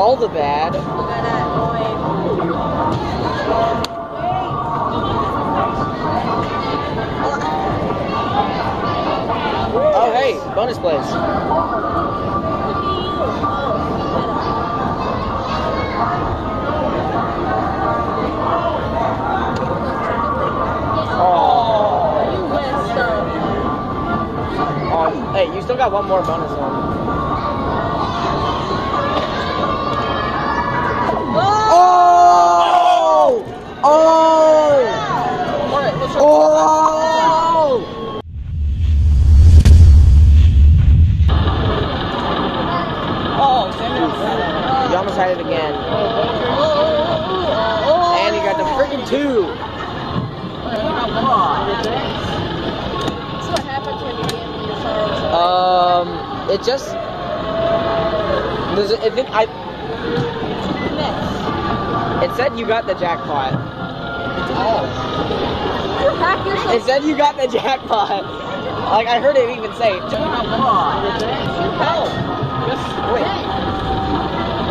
all the bad. Look at that boy. Oh, hey, bonus plays. Oh, You oh, hey, you still got one more bonus one. Oh! Oh! Alright, let's try. Oh! You almost had it again. And you got the freaking two. Um, it just. Does it, if it, I, it said you got the jackpot. Oh. It said you got the jackpot. Like I heard it even say. Hell. This, Wait.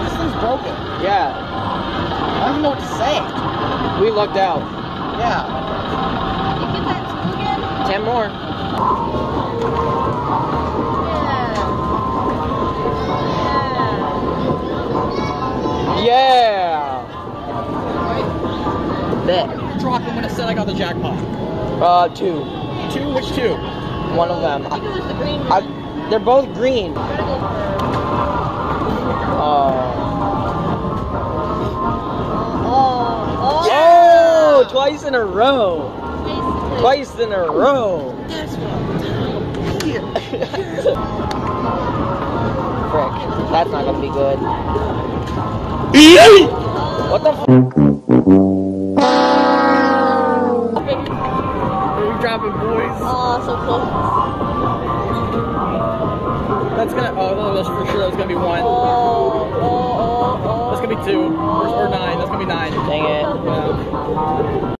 this thing's broken. Yeah, I don't even know what to say. we lucked out. Yeah. You get that two again? Ten more. Yeah. Yeah. Bet. Him when I said I got the jackpot. Uh, two. Two? Which two? One of them. I it the I, they're both green. Gotta Oh. Oh. Twice in a row. Twice in a row. That's. Frick. That's not gonna be good. What the Where boys? Oh, so close. That's gonna. Oh, that's for sure. That's gonna be one. Oh, oh, oh, oh. That's gonna be two. Or, or nine. That's gonna be nine. Dang it. Yeah.